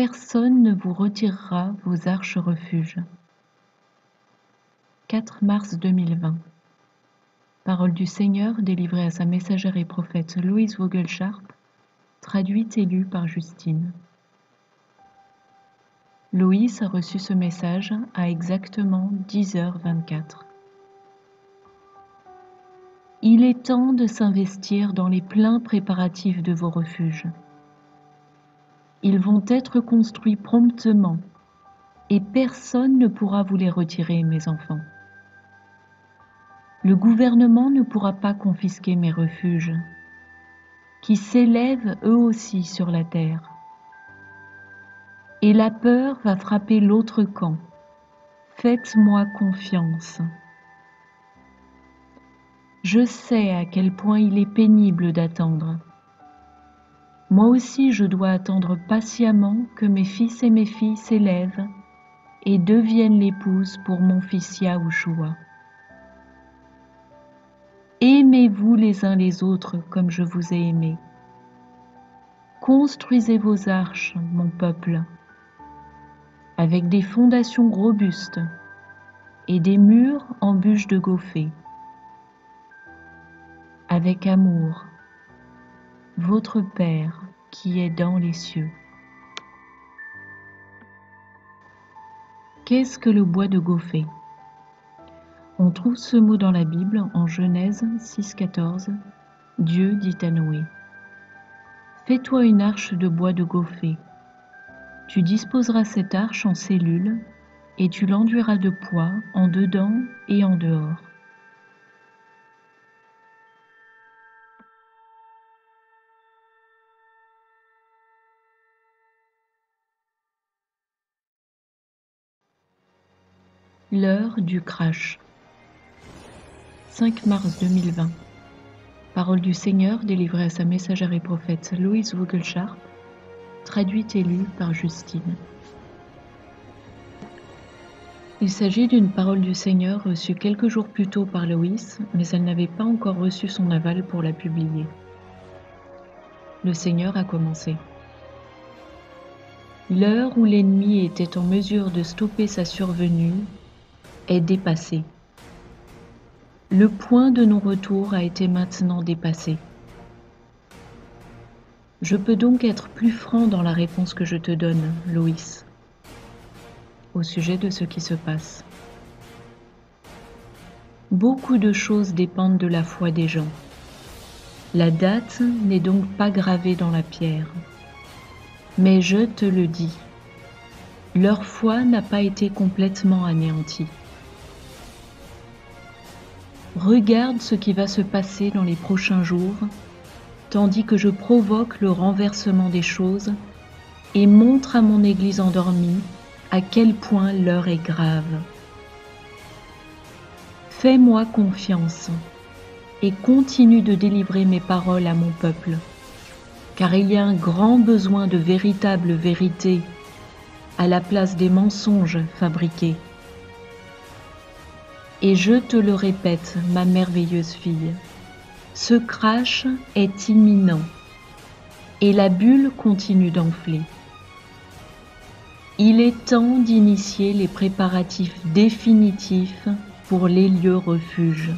personne ne vous retirera vos arches refuges. 4 mars 2020 Parole du Seigneur délivrée à sa messagère et prophète Louise Vogelsharp, traduite et lue par Justine. Loïs a reçu ce message à exactement 10h24. Il est temps de s'investir dans les pleins préparatifs de vos refuges. Ils vont être construits promptement et personne ne pourra vous les retirer, mes enfants. Le gouvernement ne pourra pas confisquer mes refuges, qui s'élèvent eux aussi sur la terre et la peur va frapper l'autre camp. Faites-moi confiance. Je sais à quel point il est pénible d'attendre. Moi aussi je dois attendre patiemment que mes fils et mes filles s'élèvent et deviennent l'épouse pour mon fils Yahushua. Aimez-vous les uns les autres comme je vous ai aimé. Construisez vos arches, mon peuple avec des fondations robustes et des murs en bûches de goffet. Avec amour, votre Père qui est dans les cieux. Qu'est-ce que le bois de goffet On trouve ce mot dans la Bible en Genèse 6,14. Dieu dit à Noé Fais-toi une arche de bois de goffet tu disposeras cette arche en cellules et tu l'enduiras de poids en dedans et en dehors. L'heure du crash. 5 mars 2020. Parole du Seigneur délivrée à sa messagère et prophète Louise Vogelsharp traduite et lue par Justine. Il s'agit d'une parole du Seigneur reçue quelques jours plus tôt par Loïs, mais elle n'avait pas encore reçu son aval pour la publier. Le Seigneur a commencé. L'heure où l'ennemi était en mesure de stopper sa survenue est dépassée. Le point de non-retour a été maintenant dépassé. Je peux donc être plus franc dans la réponse que je te donne, Loïs, au sujet de ce qui se passe. Beaucoup de choses dépendent de la foi des gens. La date n'est donc pas gravée dans la pierre. Mais je te le dis, leur foi n'a pas été complètement anéantie. Regarde ce qui va se passer dans les prochains jours tandis que je provoque le renversement des choses et montre à mon Église endormie à quel point l'heure est grave. Fais-moi confiance et continue de délivrer mes paroles à mon peuple, car il y a un grand besoin de véritable vérité à la place des mensonges fabriqués. Et je te le répète, ma merveilleuse fille, ce crash est imminent et la bulle continue d'enfler. Il est temps d'initier les préparatifs définitifs pour les lieux refuges.